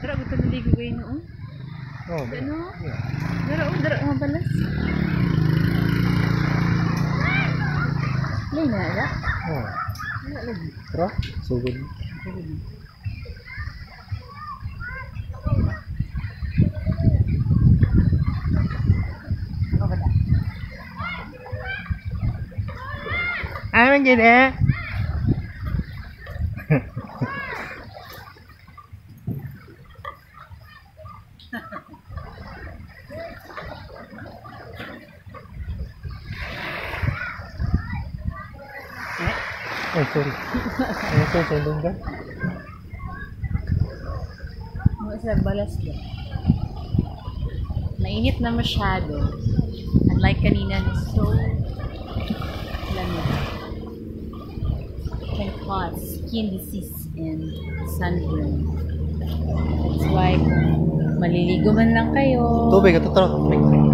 Dara ko naligo kayo noon. Oh, Ano? Dara oh, dara nga balas. Lay na ala. Oh. Wala lagi. Tara, sugod. Ako ba na? Ano gini? Oh, sorry. Ano sa sundong ka? Mga sa balas ba? Mainit na masyado. Unlike kanina na so lamig. Can cause skin disease and sunburn. That's why maliligo man lang kayo. Tubig, ito tara. Mainit.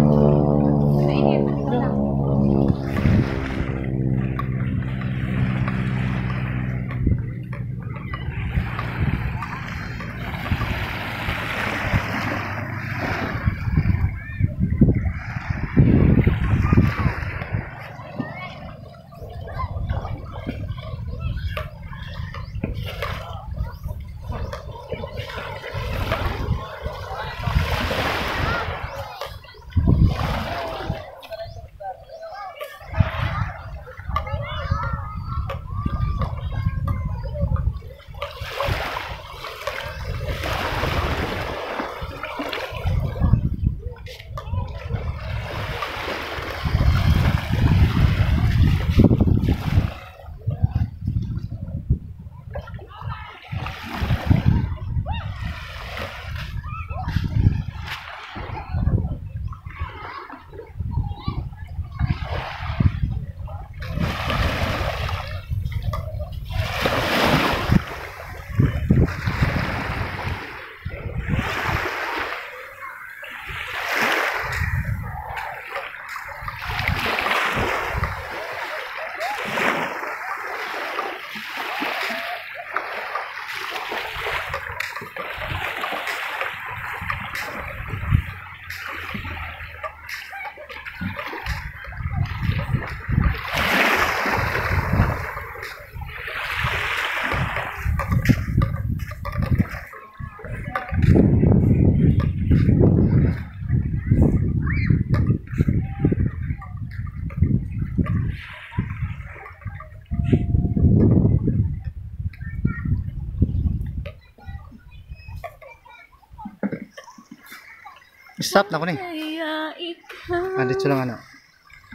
Stop na ko ni. Kaya ikaw Ah, dito lang ano.